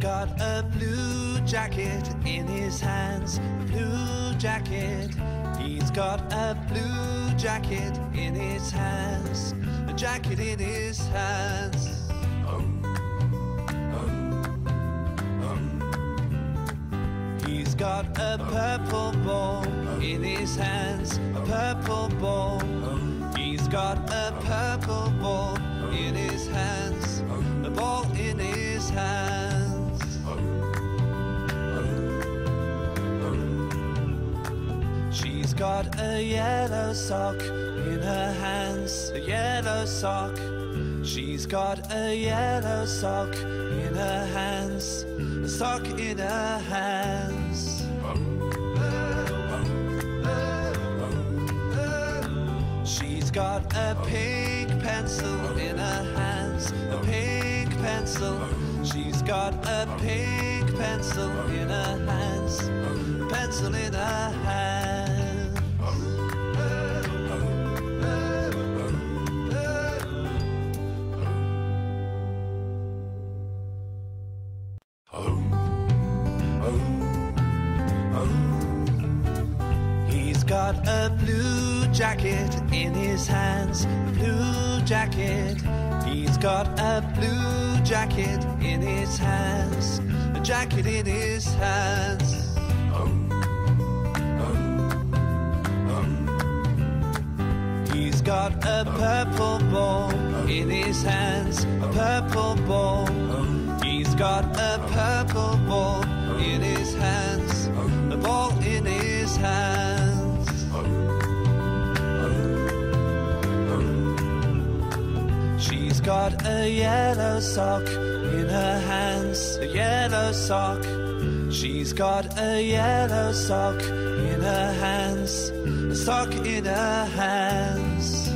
got a blue jacket in his hands. a Blue jacket. He's got a blue jacket in his hands. A jacket in his hands. He's got a purple ball in his hands. A purple ball. He's got a purple ball in his hands. A ball in his hands. She's got a yellow sock in her hands, a yellow sock. She's got a yellow sock in her hands, a sock in her hands. She's got a pink pencil in her hands, a pink pencil. She's got a pink pencil in her hands, a pencil in her hands. Got a blue jacket in his hands, blue jacket. He's got a blue jacket in his hands, a jacket in his hands. He's got a purple ball in his hands, a purple ball. He's got a purple ball She's got a yellow sock in her hands, a yellow sock. She's got a yellow sock in her hands, a sock in her hands.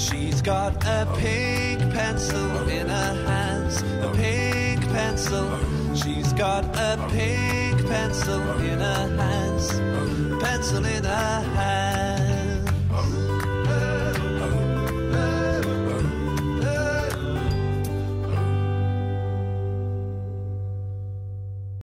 She's got a pink pencil in her hands, a pink pencil. She's got a pink pencil in her hands, pencil in her